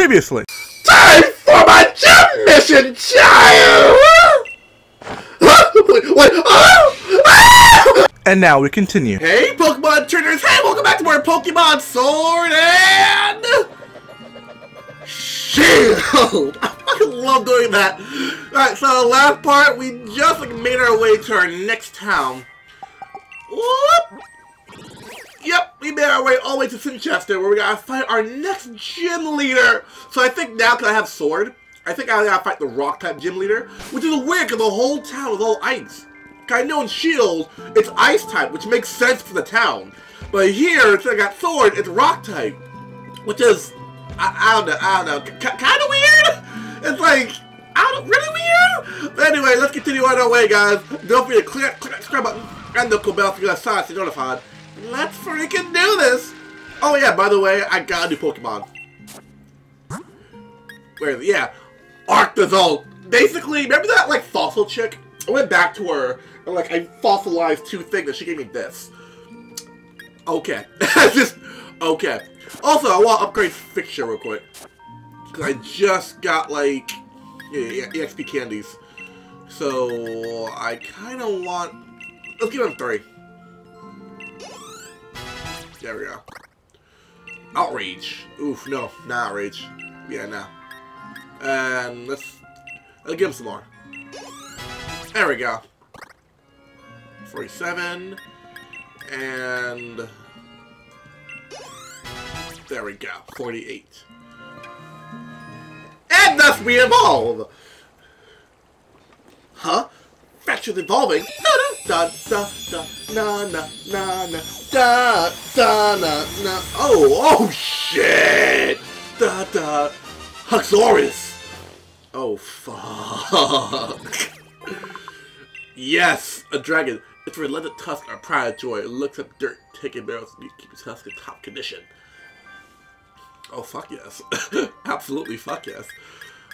Previously. Time for my gym mission, child! And now we continue. Hey, Pokemon trainers! Hey, welcome back to more Pokemon Sword and Shield. I fucking love doing that. All right, so the last part, we just like made our way to our next town. Whoop! Yep, we made our way all the way to Circhester, where we gotta fight our next gym leader. So I think now, because I have Sword, I think I gotta fight the Rock-type gym leader, which is weird, because the whole town is all ice. I know in Shield, it's Ice-type, which makes sense for the town. But here, since I got Sword, it's Rock-type, which is, I, I don't know, I don't know, kind of weird? It's like, I don't, really weird? But anyway, let's continue on our way, guys. Don't forget to click, that subscribe button and the bell to get us to notified. Let's freaking do this! Oh yeah, by the way, I got a new Pokemon. Where is it? Yeah. Arctozolt. Basically, remember that, like, fossil chick? I went back to her, and, like, I fossilized two things, and she gave me this. Okay. just, okay. Also, I want to upgrade Fraxure real quick. Because I just got, like, yeah, yeah, EXP candies. So, I kind of want... Let's give him three. There we go. Outrage. Oof, no, not outrage. Yeah, no. And um, let's, let's give him some more. There we go. 47. And... There we go. 48. And thus we evolve! Huh? Fraxure's evolving? Da da da na na na na da da na na Oh oh shit! Da da Haxorus! Oh fuck. yes, a dragon. Its relentless tusk are pride of joy. It looks at dirt, taking barrels to keep its tusk in top condition. Oh fuck yes. Absolutely fuck yes.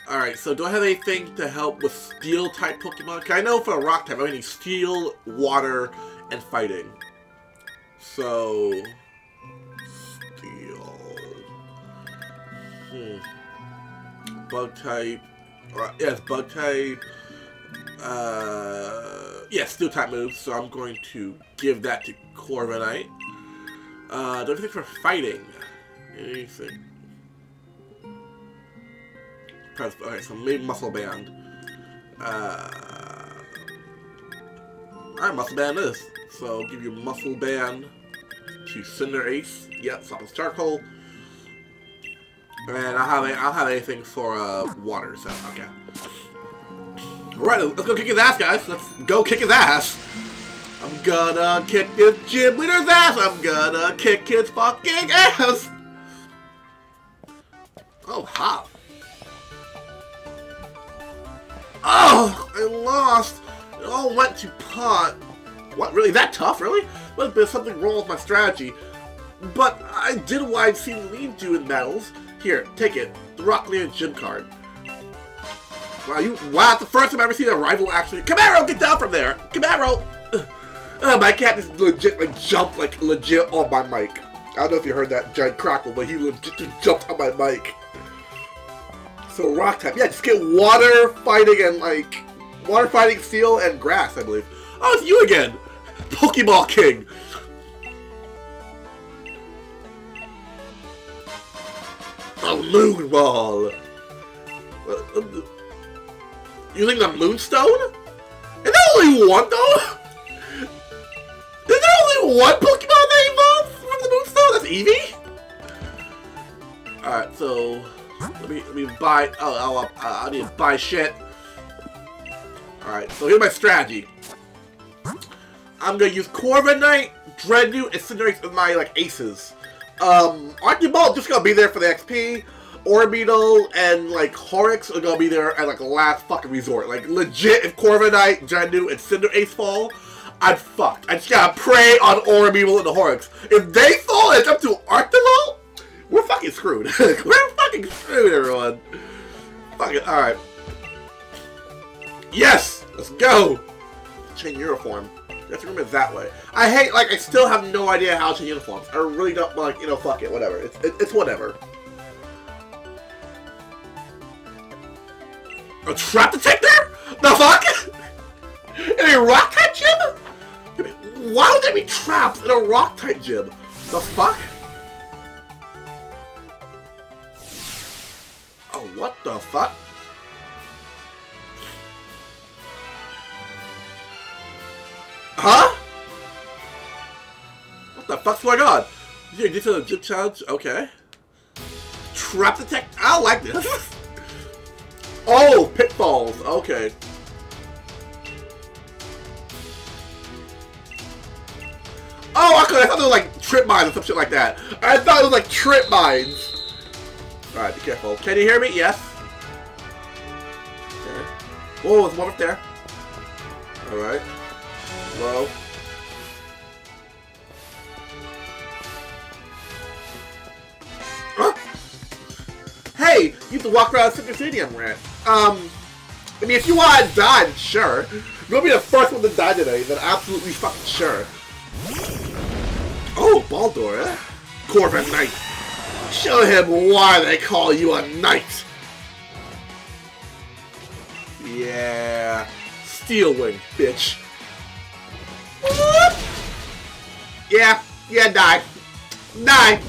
Alright, so do I have anything to help with steel type Pokemon? Cause I know for a rock type I need steel, water, and fighting. So steel. Hmm. Bug type. Uh, yes, bug type. Uh yeah, steel type moves, so I'm going to give that to Corviknight. Uh do I think for fighting? Anything. Okay, so maybe muscle band. Uh, Alright, muscle band is. So give you muscle band to Cinderace. Yep, Sopple's Charcoal. And I'll have, I'll have anything for uh, water, so okay. Alright, let's go kick his ass, guys. Let's go kick his ass. I'm gonna kick this gym leader's ass. I'm gonna kick his fucking ass. Oh, hot. Oh, I lost. It all went to pot. What, really? That tough, really? Must have been something wrong with my strategy. But I did what I've seen Lee do in battles. Here, take it. The Rock Leader Gym card. Wow, you, wow, it's the first time I've ever seen a rival actually. Camaro, get down from there! Camaro! Uh, my cat just legit, like, jumped, like, legit on my mic. I don't know if you heard that giant crackle, but he legit just jumped on my mic. So rock type. Yeah, just get water fighting and like water fighting steel and grass, I believe. Oh, it's you again! Pokeball King! A moon ball! Using the moonstone? Is there only one though? Is there only one Pokemon that evolved from the moonstone? That's Eevee? Alright, so let me, let me buy, oh, oh uh, I need to buy shit. Alright, so here's my strategy. I'm gonna use Corviknight, Drednaw, and Cinderace as my, like, aces. Um, Archibald just gonna be there for the XP. Orbeetle and, like, Horrix are gonna be there at, like, last fucking resort. Like, legit, if Corviknight, Drednaw, and Cinderace fall, I'm fucked. I just gotta pray on Orbeetle and the Horrix. If they fall, it's up to Archibald, we're fucking screwed. we're fucking screwed, everyone. Fucking, alright. Yes! Let's go! Change uniform. To remember that way. I hate, like, I still have no idea how to change uniforms. I really don't, like, you know, fuck it, whatever. It's, it, it's whatever. A trap detector? The fuck? In a rock type gym? Why would there be traps in a rock type gym? The fuck? What the fuck? Huh? What the fuck's going on? You get to the gym challenge? Okay. Trap detect. I like this. oh, pitfalls. Okay. Oh, okay. I thought they were like trip mines or some shit like that. I thought it was like trip mines. Alright, be careful. Can you hear me? Yes. Okay. Oh, there's one up there. Alright. Low. Huh? Hey, you have to walk around Cinder Stadium, Rant. Um, I mean, if you want to die, sure. You'll be the first one to die today, then absolutely fucking sure. Oh, Boldore, eh? Corviknight. Show him why they call you a knight. Yeah. Steelwing, bitch. Yeah, yeah, die. Die.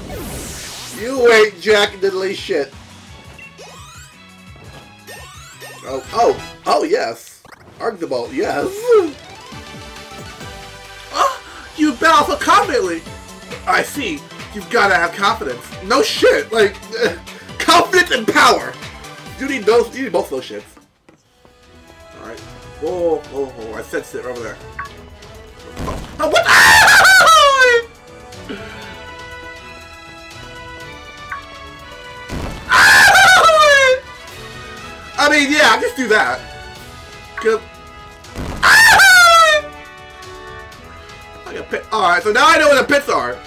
You ain't jack diddly shit. Oh, oh, oh yes. Arctozolt, yes. Oh, you battle for confidently. I see. You've gotta have confidence. No shit. Like, confidence and power. You need those. You need both those shits. All right. Whoa, whoa, whoa! I sensed it over there. Oh, what? I mean, yeah, I just do that. Cause I got. All right, so now I know where the pits are.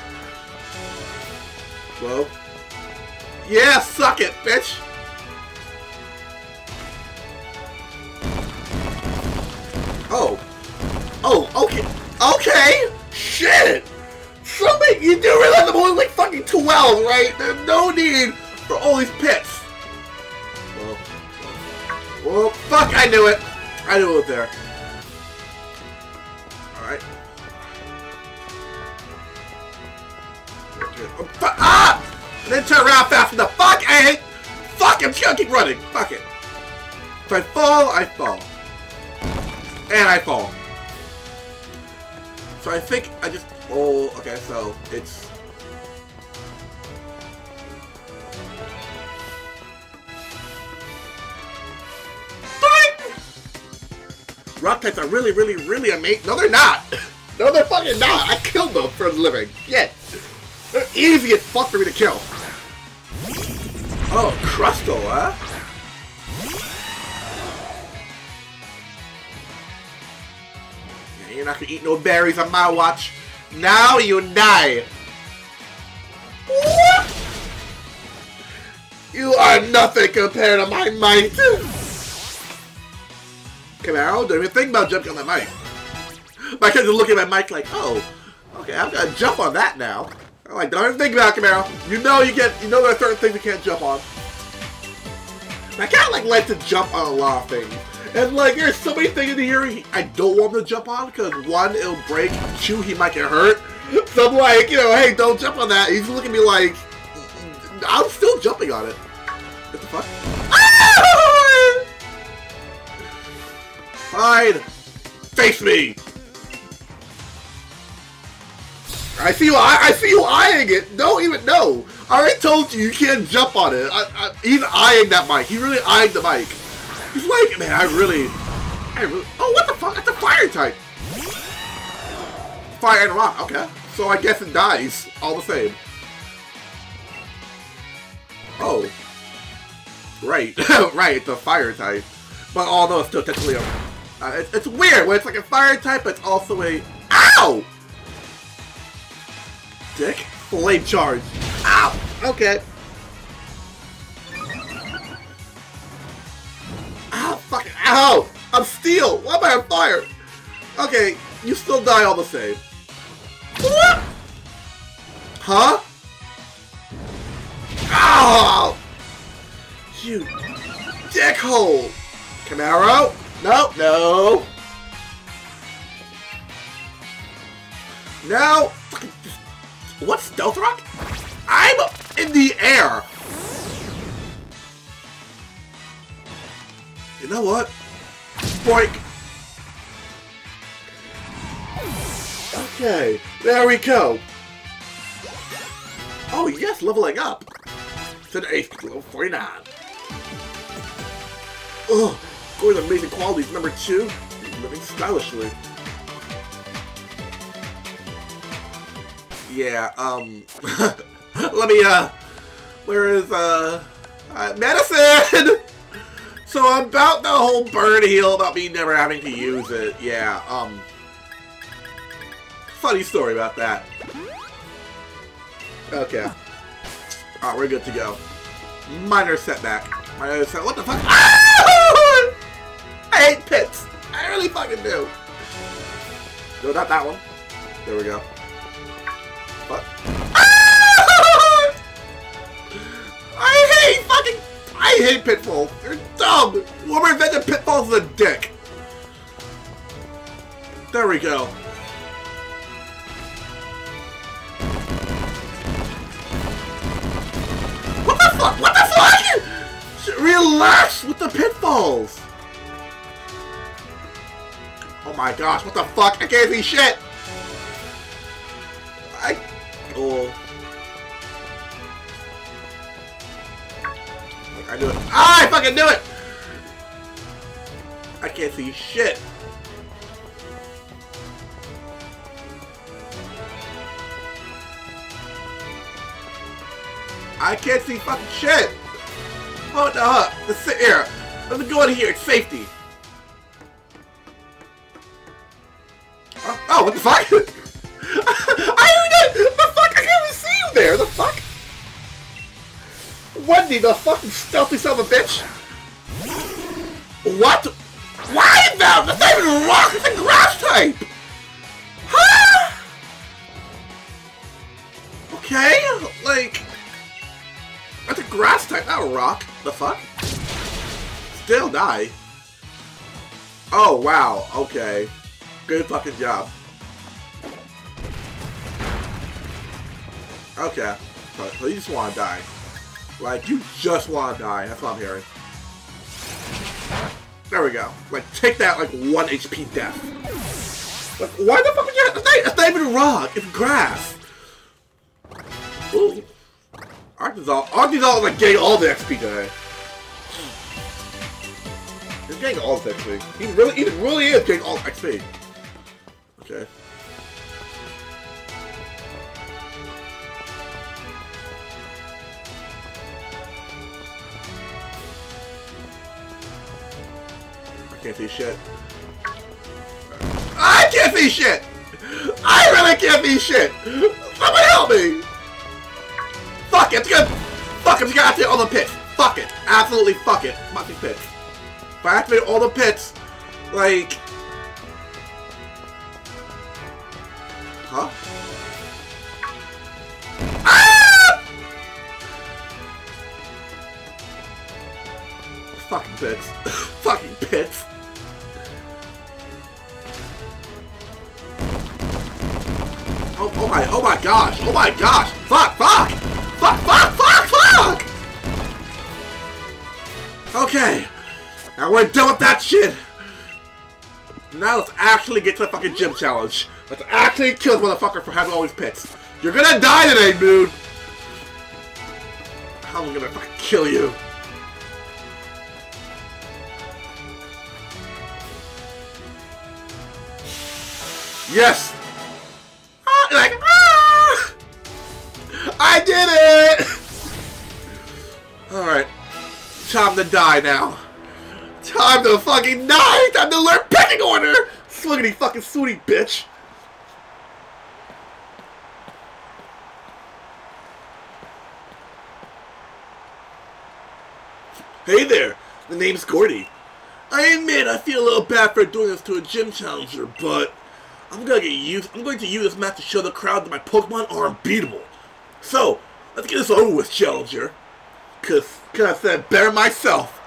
Yeah, suck it, bitch. Oh, oh, okay, okay. Shit. Something you do realize I'm only like fucking 12, right? There's no need for all these pits. Well, well, fuck, I knew it. I knew it was there. Alright. Ah! Then turn around fast enough. Fuck, I hate. Fuck, I'm just gonna keep running. Fuck it. If I fall, I fall. And I fall. So I think I just... Oh, okay, so it's... Rock types are really, really, really amazing. No, they're not. No, they're fucking not. I killed them for a living. Yeah. They're easy as fuck for me to kill. Oh, Crustle, huh? You're not gonna eat no berries on my watch. Now you die. What? You are nothing compared to my might. Camaro, don't even think about jumping on that mic. My kids are looking at my mic like, oh, okay, I'm gonna jump on that now. I'm like, don't even think about Camaro. You know you get, you know there are certain things you can't jump on. I kind of like like to jump on a lot of things. And like, there's so many things in here I don't want him to jump on because one, it'll break. Two, he might get hurt. So I'm like, you know, hey, don't jump on that. He's looking at me like, I'm still jumping on it. What the fuck? Fine. Face me. I see you. I, I see you eyeing it. Don't even know. I already told you you can't jump on it. I, I, he's eyeing that mic. He really eyeing the mic. He's like, man, I really, I really. Oh, what the fuck? That's a fire type. Fire and rock. Okay. So I guess it dies all the same. Oh. Right. right. It's a fire type. But although it's still technically a. Uh, it's, it's weird when it's like a fire type, but it's also a. Ow! Dick. Flame charge. Ow! Okay. Ow, fuck. Ow! I'm steel! Why am I on fire? Okay, you still die all the same. What? Huh? Ow! You dickhole! Camaro. No, no. Now, what stealth rock? I'm in the air. You know what? Boink. Okay, there we go. Oh yes, leveling up to the 8th level 49. Ugh, going amazing qualities. Number two, living stylishly. Yeah, um, let me, uh, where is, uh, uh medicine! so about the whole burn heal, about me never having to use it, yeah, um, funny story about that. Okay. Alright, we're good to go. Minor setback. Minor set. What the fuck? Ah! I hate pits. I really fucking do. No, not that one. There we go. What? I hate fucking. I hate pitfalls. They're dumb. Whoever invented pitfalls a dick. There we go. What the fuck? What the fuck? Relax with the pitfalls. Oh my gosh, what the fuck? I can't see shit. Shit. What the? Let's sit here. Let me go in here. It's safety. Oh, oh what the fuck? I heard it. The fuck? I can't even see you there. The fuck? Wendy, the fucking stealthy son of a bitch. What? Why now? That's not even rock. It's a grass type. Huh? Okay, like. That's a grass type, not a rock. The fuck? Still die. Oh, wow. Okay. Good fucking job. Okay. So you just want to die. Like, you just want to die. That's what I'm hearing. There we go. Like, take that, like, 1 HP death. Like, why the fuck would you have... It's not even a rock. It's grass. Ooh. Arkansas, Arkansas is like getting all the XP today. He's getting all the XP. He really, he really is getting all the XP. Okay. I can't see shit. I can't see shit! I really can't see shit! Somebody help me! Fuck it, it's good. Fuck it, just gonna activate all the pits. Fuck it. Absolutely fuck it. Fucking pits. If I activate all the pits, like... Huh? Ah! Fucking pits. Fucking pits. Oh, oh my, oh my gosh, oh my gosh, fuck! Fuck, Okay. Now we're done with that shit. Now let's actually get to the fucking gym challenge. Let's actually kill this motherfucker for having all these pits. You're gonna die today, dude! I'm I gonna fucking kill you. Yes! Time to die now. Time to fucking die! Time to learn pecking order! Swiggity fucking sooty bitch! Hey there! The name's Gordie. I admit I feel a little bad for doing this to a gym challenger, but I'm gonna get used I'm going to use this map to show the crowd that my Pokemon are unbeatable. So, let's get this over with, Challenger. Cause, cause I said better myself.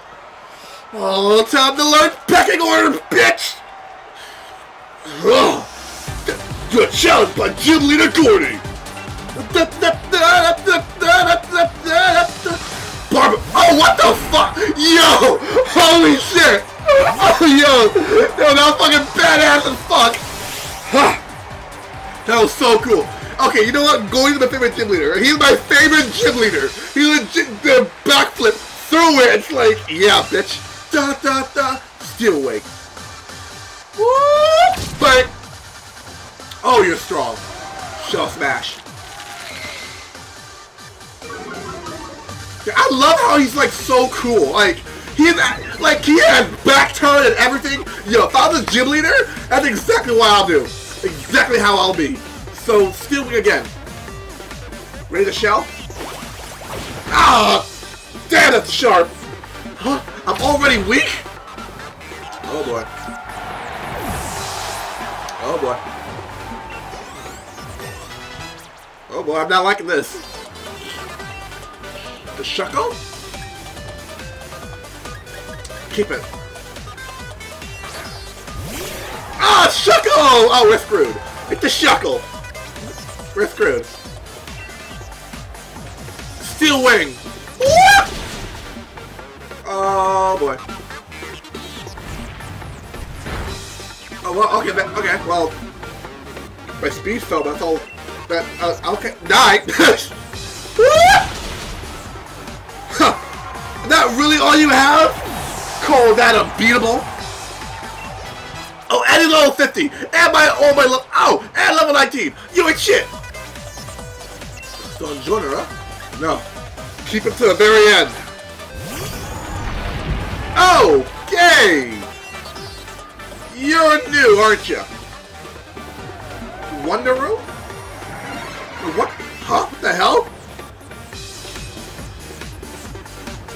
Oh, time to learn pecking order, bitch! Oh, you're challenged by Gym Leader Gordie! Barbara, oh, what the fuck? Yo! Holy shit! Oh, yo! Yo, that was fucking badass as fuck! That was so cool. Okay, you know what? Gordie's my favorite gym leader. He's my favorite gym leader. He legit the backflip through it. It's like, yeah, bitch. Da da da. Still awake. Woo! But oh, you're strong. Shell smash. I love how he's like so cool. Like he's like he has back turn and everything. Yo, if I was a gym leader, that's exactly what I'll do. Exactly how I'll be. So stealing again. Ready to shell? Ah! Damn, that's sharp. Huh? I'm already weak? Oh boy. Oh boy. Oh boy, I'm not liking this. The Shuckle? Keep it. Ah, Shuckle! Oh, we're screwed. It's the Shuckle. We're screwed. Steel Wing. Oh boy. Oh well, okay, that, okay, well, my speed fell. That's all. That uh, okay, die. huh. That really all you have? Call that unbeatable? Oh, and level 50. And my oh my oh, and level 19. You ain't shit. No. Keep it to the very end. Okay! You're new, aren't you? Wonderu? What? Huh? What the hell?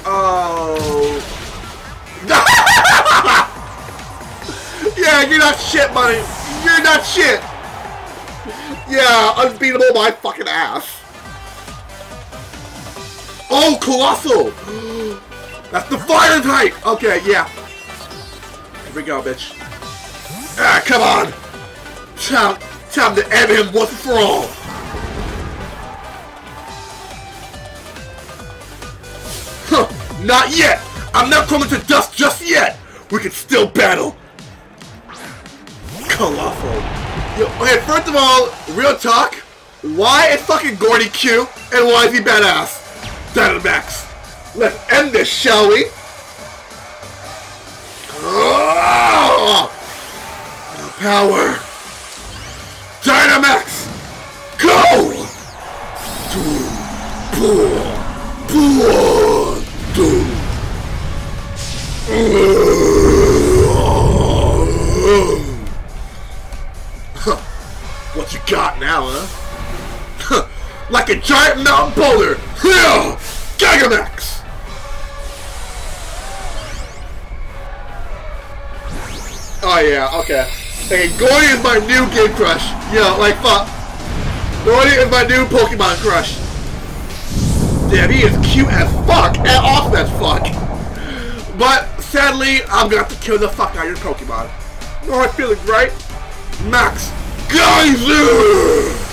Oh. yeah, you're not shit, buddy. You're not shit. Yeah, unbeatable my fucking ass. Oh, Coalossal! That's the fire type! Okay, yeah. Here we go, bitch. Ah, come on! Time, time to end him once and for all! Huh, not yet! I'm not coming to dust just yet! We can still battle! Coalossal. Yo, okay, first of all, real talk, why is fucking Gordie cute, and why is he badass? Dynamax. Let's end this, shall we? Oh! Power! Dynamax! Go! What you got now, huh? Like a giant mountain boulder! Gigamax! Oh yeah, okay. Okay, Gordie is my new game crush. Yeah, like fuck. Gordie is my new Pokemon crush. Damn, he is cute as fuck and awesome as fuck. But sadly, I'm gonna have to kill the fuck out of your Pokemon. No, I feel it, right? Max Geyser!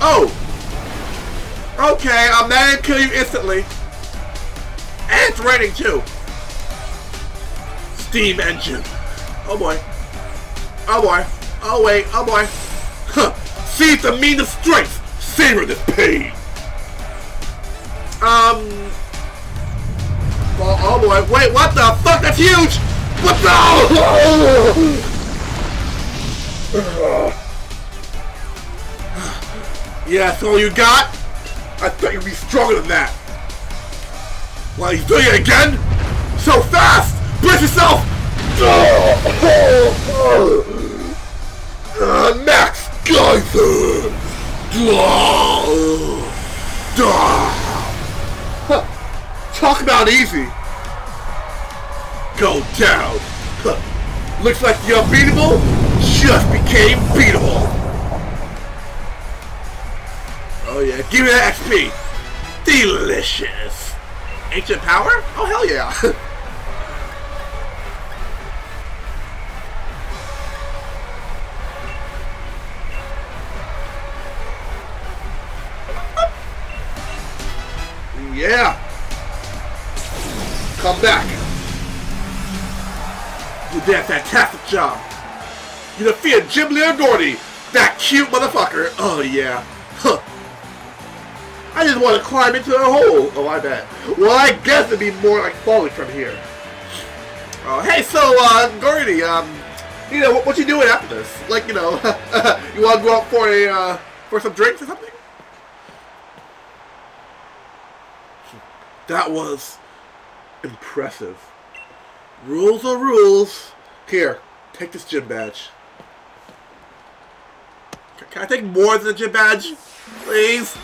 Oh! Okay, I'm not gonna kill you instantly. And it's raining too steam engine. Oh boy. Oh boy. Oh wait. Oh boy. Huh. See the mean of strength. Savor the pain. Um. Oh, oh boy. Wait, what the fuck? That's huge! What the? yeah, that's all you got? I thought you'd be stronger than that. Why, well, he's doing it again? So fast! Brace yourself! Uh, Max Geyser! Talk about easy! Go down! Looks like the unbeatable just became beatable! Oh yeah, give me that XP! Delicious! Ancient power? Oh, hell yeah. yeah. Come back. You did a fantastic job. You defeated Jim Gordie, that cute motherfucker. Oh, yeah. I just want to climb into a hole. Oh, I bet. Well, I guess it'd be more like falling from here. Oh, hey, so, uh, Gordie, um, you know, what, what you doing after this? Like, you know, you want to go out for a, uh, for some drinks or something? That was impressive. Rules are rules. Here, take this gym badge. Can I take more than the gym badge? Please?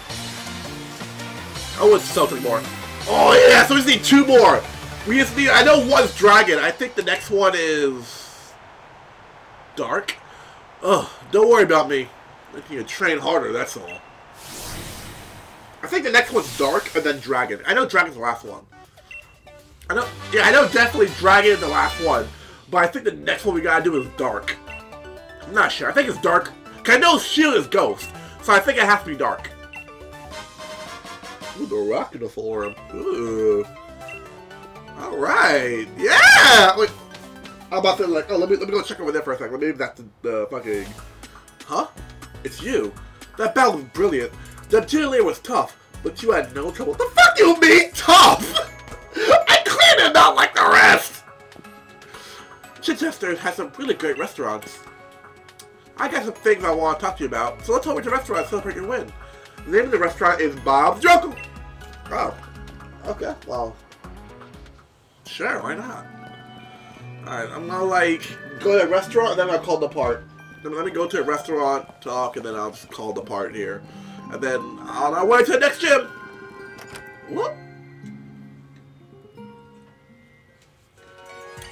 Oh, it's something more. Oh, yeah, so we just need two more. We just need, I know one's Dragon. I think the next one is... Dark? Oh, don't worry about me. I need to train harder, that's all. I think the next one's Dark and then Dragon. I know Dragon's the last one. I know, yeah, I know definitely Dragon is the last one. But I think the next one we gotta do is Dark. I'm not sure. I think it's Dark. Cause I know Shield is Ghost. So I think it has to be Dark. The rock in the forum. Ooh. Alright. Yeah! Wait. I'm about to like, oh, let me, let me go check over there for a second. Maybe that's the, fucking... Huh? It's you. That battle was brilliant. The layer was tough, but you had no trouble. The fuck you mean tough? I cleared it not like the rest! Circhester has some really great restaurants. I got some things I want to talk to you about, so let's head over to the restaurant and celebrate your win. The name of the restaurant is Bob's Joker. Oh. Okay, well. Sure, why not? Alright, I'm gonna like go to a restaurant and then I'll call the part. Then let me go to a restaurant, talk, and then I'll just call the part here. And then on our way to the next gym! Whoop!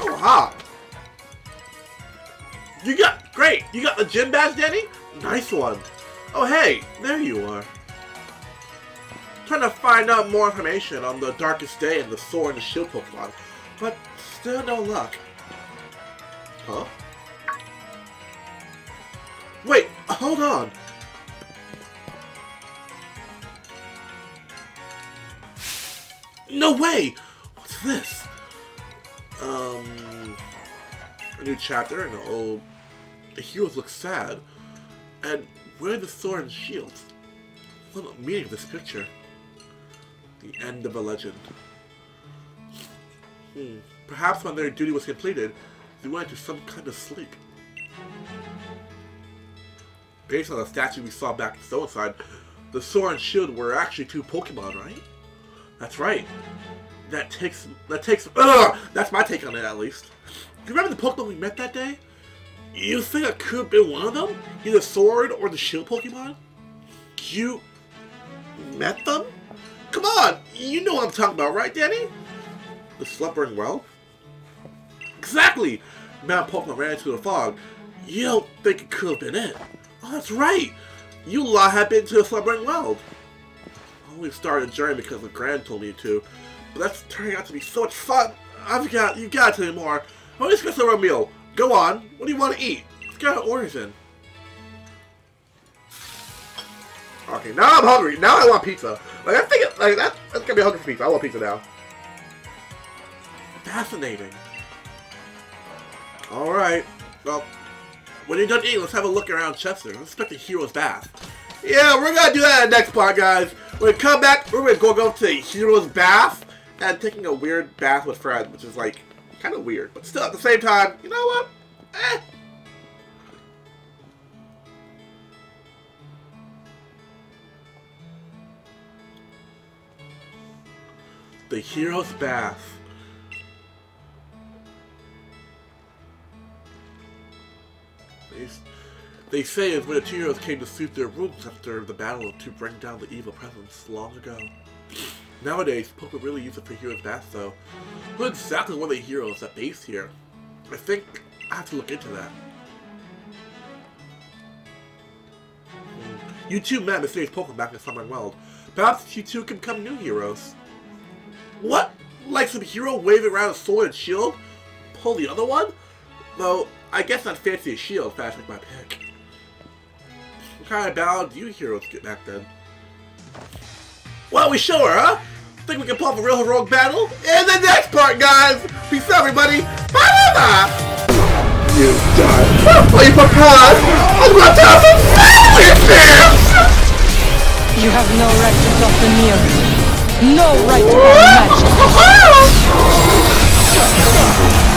Oh, ha! You got, great! You got the gym badge, Danny? Nice one. Oh, hey, there you are. Trying to find out more information on the Darkest Day and the Sword and Shield Pokemon, but still no luck. Huh? Wait, hold on. No way! What's this? Um, a new chapter and the old. The heroes look sad. And where are the sword and shields? What meaning of this picture? The end of a legend. Hmm. Perhaps when their duty was completed, they went into some kind of sleep. Based on the statue we saw back in Stone the sword and shield were actually two Pokemon, right? That's right. That takes that takes ugh, that's my take on it at least. Do you remember the Pokemon we met that day? You think it could have been one of them? Either Sword or the Shield Pokemon? You met them? Come on! You know what I'm talking about, right, Danny? The Slumbering Well? Exactly! Mount Pokemon ran into the fog. You don't think it could have been it? Oh, that's right! You lot have been to the Slumbering Well I only started a journey because the Grand told me to, but that's turning out to be so much fun. I've got, you got to more. Let me just get a meal. Go on. What do you want to eat? Let's get orders in. Okay, now I'm hungry. Now I want pizza. Like I think, like that, that's gonna be hungry for pizza. I want pizza now. Fascinating. All right. Well, when you're done eating, let's have a look around Chester. Let's expect a hero's bath. Yeah, we're gonna do that in the next part, guys. When we come back, we're gonna go go to Hero's Bath and taking a weird bath with Fred, which is like kind of weird, but still at the same time, you know what? Eh. The Hero's Bath. They say it's when the two heroes came to suit their wounds after the battle to bring down the evil presence long ago. Nowadays, Pokemon really use it for heroes baths though. Who exactly of the heroes that base here? I think I have to look into that. You two met mysterious Pokemon back in Summer World. Perhaps you two can become new heroes. What? Like some hero waving around a sword and shield? Pull the other one? Though, I guess not fancy a shield fast like my pick. What kind of battle do you heroes get back then? Well, we show her, huh? Think we can pull off a real heroic battle? In the next part, guys! Peace out, everybody! Bye-bye! You die. Play for cause! I'm gonna tell some family You have no right to drop the mirror. No right to match.